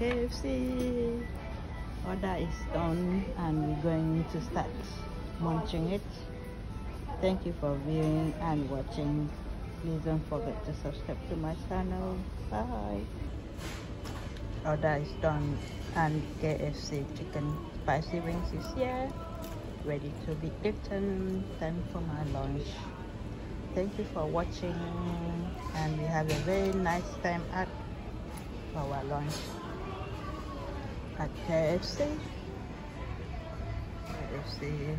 KFC. Order is done and we're going to start munching it. Thank you for viewing and watching. Please don't forget to subscribe to my channel. Bye. Order is done and KFC chicken spicy wings is here. Ready to be eaten. Time for my lunch. Thank you for watching and we have a very nice time at our lunch at KFC. KFC.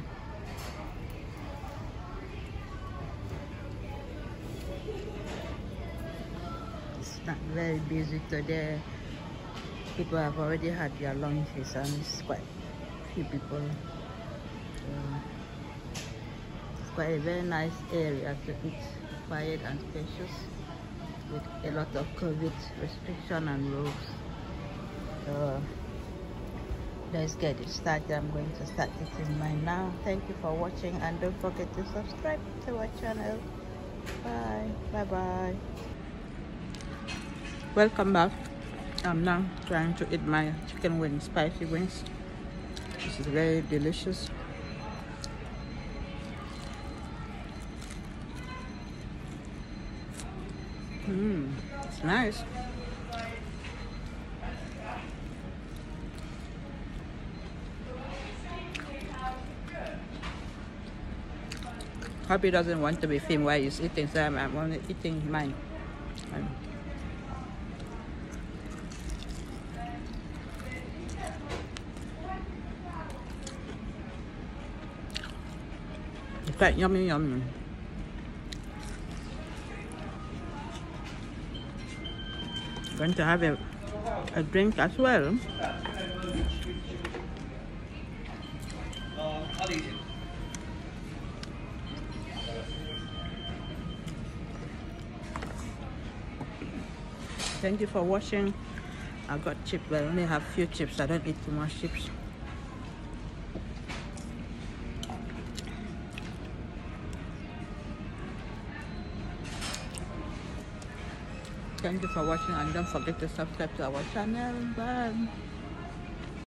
It's not very busy today. People have already had their lunches and it's quite few people. So it's quite a very nice area to eat, quiet and spacious with a lot of COVID restriction and rules. So let's get it started. I'm going to start this eating mine now. Thank you for watching and don't forget to subscribe to our channel. Bye. Bye bye. Welcome back. I'm now trying to eat my chicken wings, spicy wings. This is very delicious. It's nice. Happy doesn't want to be filmed while he's eating, so I'm, I'm only eating mine. It's quite yummy, yummy. Going to have a, a drink as well. Thank you for watching. I got chips, but I only have few chips. I don't eat too much chips. Thank you for watching and don't forget to subscribe to our channel. Bye.